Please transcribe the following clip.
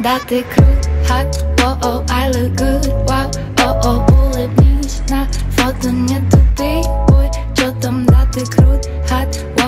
Dati crew, hot, whoa, oh, I look good, wow, oh, oh, it means not fucking it to be, boy, just them dati crew, hot, Wow.